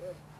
Good.